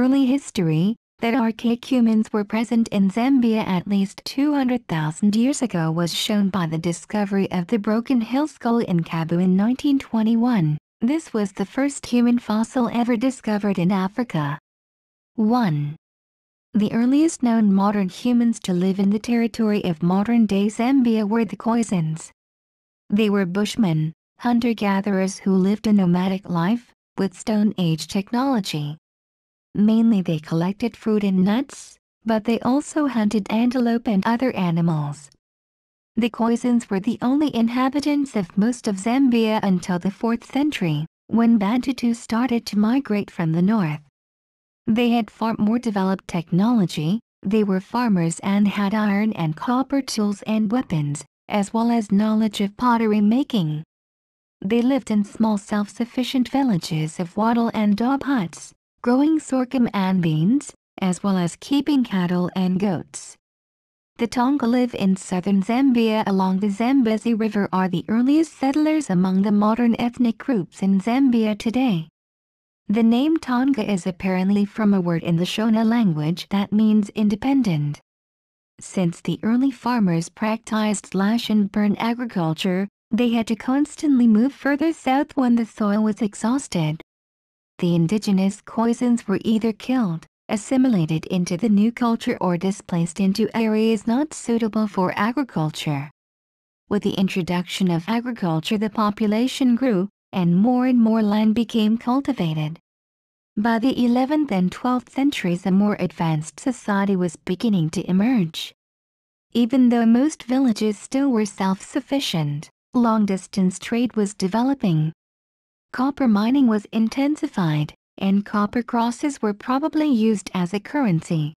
early history, that archaic humans were present in Zambia at least 200,000 years ago was shown by the discovery of the Broken Hill Skull in Kabwe in 1921. This was the first human fossil ever discovered in Africa. 1. The earliest known modern humans to live in the territory of modern-day Zambia were the Khoisans. They were bushmen, hunter-gatherers who lived a nomadic life, with Stone Age technology. Mainly they collected fruit and nuts, but they also hunted antelope and other animals. The Khoisans were the only inhabitants of most of Zambia until the 4th century, when Bantu started to migrate from the north. They had far more developed technology, they were farmers and had iron and copper tools and weapons, as well as knowledge of pottery making. They lived in small self-sufficient villages of wattle and daub huts, growing sorghum and beans, as well as keeping cattle and goats. The Tonga live in southern Zambia along the Zambezi River are the earliest settlers among the modern ethnic groups in Zambia today. The name Tonga is apparently from a word in the Shona language that means independent. Since the early farmers practiced slash and burn agriculture, they had to constantly move further south when the soil was exhausted the indigenous Khoisans were either killed, assimilated into the new culture or displaced into areas not suitable for agriculture. With the introduction of agriculture the population grew, and more and more land became cultivated. By the 11th and 12th centuries a more advanced society was beginning to emerge. Even though most villages still were self-sufficient, long-distance trade was developing, copper mining was intensified, and copper crosses were probably used as a currency.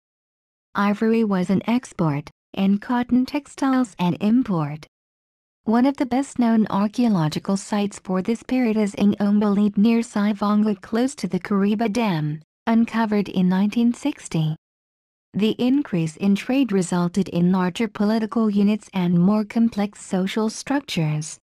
Ivory was an export, and cotton textiles an import. One of the best-known archaeological sites for this period is Ingombe Ilede near Siavonga close to the Kariba Dam, uncovered in 1960. The increase in trade resulted in larger political units and more complex social structures.